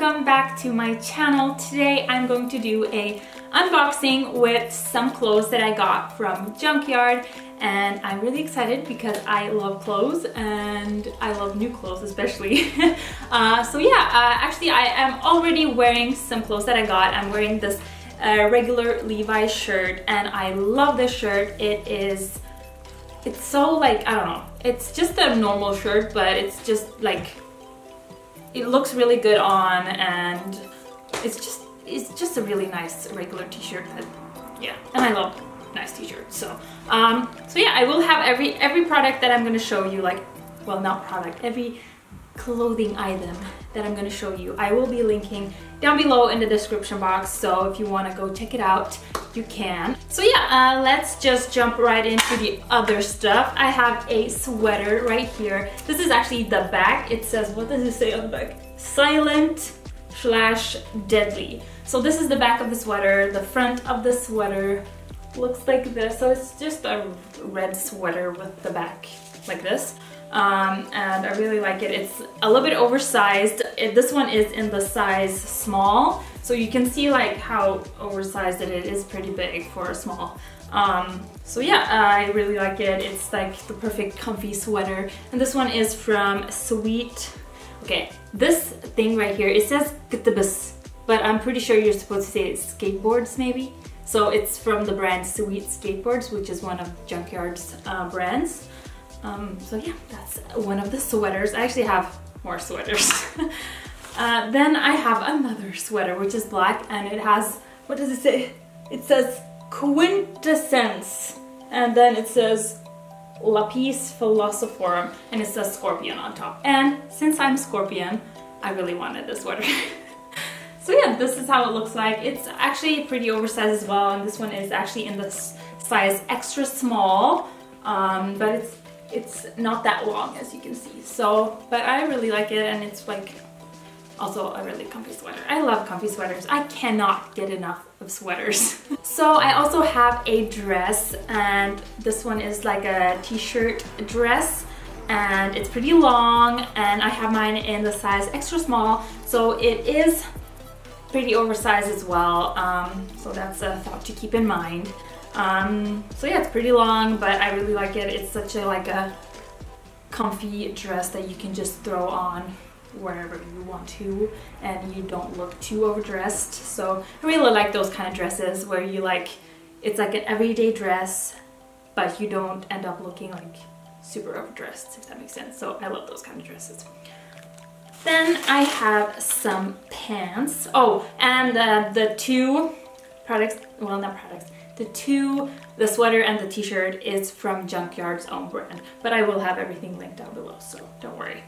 welcome back to my channel. Today I'm going to do a unboxing with some clothes that I got from Junkyard and I'm really excited because I love clothes and I love new clothes especially. uh, so yeah, uh, actually I am already wearing some clothes that I got. I'm wearing this uh, regular Levi's shirt and I love this shirt. It is, it's so like, I don't know, it's just a normal shirt but it's just like it looks really good on and it's just it's just a really nice regular t-shirt yeah and I love nice t-shirts so um so yeah I will have every every product that I'm gonna show you like well not product every clothing item that I'm gonna show you. I will be linking down below in the description box so if you want to go check it out you can. So yeah uh, let's just jump right into the other stuff. I have a sweater right here. This is actually the back it says what does it say on the back silent slash deadly. So this is the back of the sweater. The front of the sweater looks like this. So it's just a red sweater with the back like this um, and I really like it. It's a little bit oversized. It, this one is in the size small, so you can see like how oversized it is. It is pretty big for a small. Um, so yeah, I really like it. It's like the perfect comfy sweater. And this one is from Sweet. Okay, this thing right here, it says Ktibus, but I'm pretty sure you're supposed to say skateboards maybe. So it's from the brand Sweet Skateboards, which is one of Junkyard's uh, brands. Um, so yeah, that's one of the sweaters. I actually have more sweaters. uh, then I have another sweater, which is black, and it has, what does it say? It says quintessence, and then it says lapis philosophorum, and it says scorpion on top. And since I'm scorpion, I really wanted this sweater. so yeah, this is how it looks like. It's actually pretty oversized as well, and this one is actually in the size extra small, um, but it's it's not that long as you can see. So, but I really like it and it's like also a really comfy sweater. I love comfy sweaters. I cannot get enough of sweaters. so I also have a dress and this one is like a t-shirt dress and it's pretty long and I have mine in the size extra small so it is pretty oversized as well um, so that's a thought to keep in mind um, so yeah, it's pretty long, but I really like it. It's such a like a comfy dress that you can just throw on wherever you want to and you don't look too overdressed. So I really like those kind of dresses where you like, it's like an everyday dress, but you don't end up looking like super overdressed, if that makes sense. So I love those kind of dresses. Then I have some pants. Oh, and uh, the two products, well not products, the two, the sweater and the t-shirt is from Junkyard's own brand, but I will have everything linked down below, so don't worry.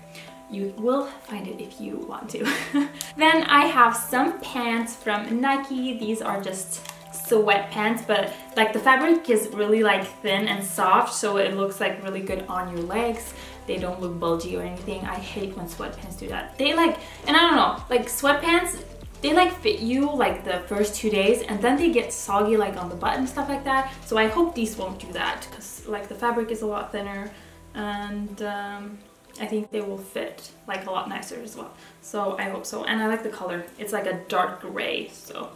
You will find it if you want to. then I have some pants from Nike. These are just sweatpants, but like the fabric is really like thin and soft, so it looks like really good on your legs. They don't look bulgy or anything. I hate when sweatpants do that. They like, and I don't know, like sweatpants, they like fit you like the first two days and then they get soggy like on the butt and stuff like that. So I hope these won't do that because like the fabric is a lot thinner and um, I think they will fit like a lot nicer as well. So I hope so. And I like the color. It's like a dark gray, so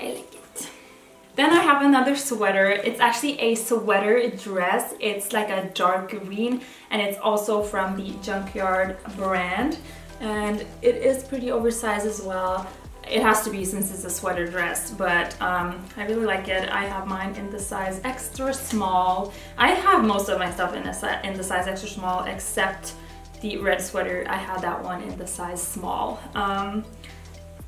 I like it. Then I have another sweater. It's actually a sweater dress. It's like a dark green and it's also from the Junkyard brand and it is pretty oversized as well. It has to be since it's a sweater dress, but um, I really like it. I have mine in the size extra small. I have most of my stuff in, in the size extra small except the red sweater. I had that one in the size small. Um,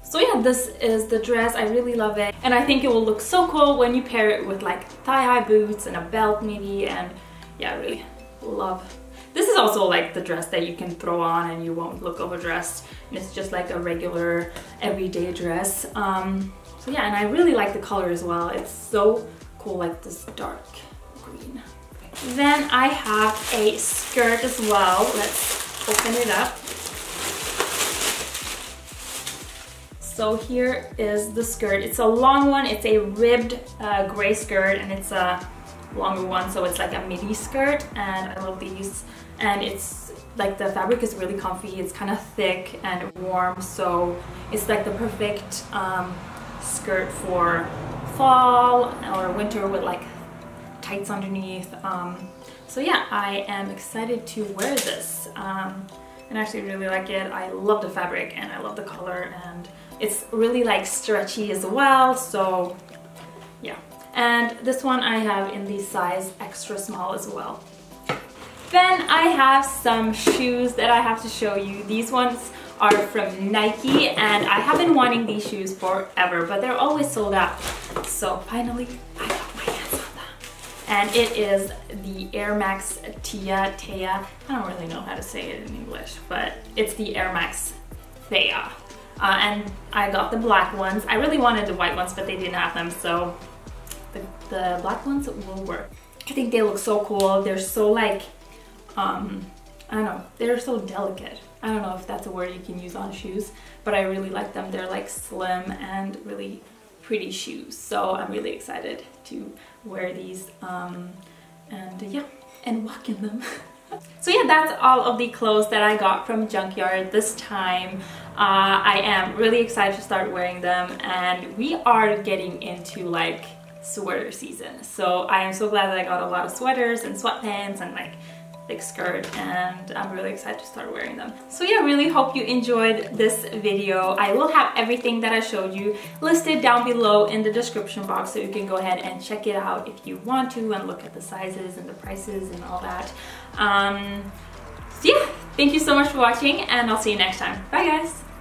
so yeah, this is the dress. I really love it. And I think it will look so cool when you pair it with like thigh-high boots and a belt maybe. And yeah, I really love this is also like the dress that you can throw on and you won't look overdressed. And it's just like a regular everyday dress. Um, so yeah, and I really like the color as well. It's so cool, like this dark green. Then I have a skirt as well. Let's open it up. So here is the skirt. It's a long one. It's a ribbed uh, gray skirt and it's a longer one so it's like a midi skirt and I love these and it's like the fabric is really comfy. It's kind of thick and warm so it's like the perfect um, skirt for fall or winter with like tights underneath. Um, so yeah I am excited to wear this. Um, and I actually really like it. I love the fabric and I love the color and it's really like stretchy as well. So yeah and this one I have in the size extra small as well then I have some shoes that I have to show you. These ones are from Nike and I have been wanting these shoes forever, but they're always sold out. So finally, I got my hands on them. And it is the Air Max Tia Thea. I don't really know how to say it in English, but it's the Air Max Thea. Uh, and I got the black ones. I really wanted the white ones, but they didn't have them, so the, black ones will work. I think they look so cool. They're so like um, I don't know, they're so delicate. I don't know if that's a word you can use on shoes, but I really like them. They're like slim and really pretty shoes. So I'm really excited to wear these um, and yeah, and walk in them. so yeah, that's all of the clothes that I got from Junkyard this time. Uh, I am really excited to start wearing them and we are getting into like sweater season. So I am so glad that I got a lot of sweaters and sweatpants and like thick skirt and I'm really excited to start wearing them. So yeah, really hope you enjoyed this video. I will have everything that I showed you listed down below in the description box so you can go ahead and check it out if you want to and look at the sizes and the prices and all that. Um, so yeah, thank you so much for watching and I'll see you next time. Bye guys!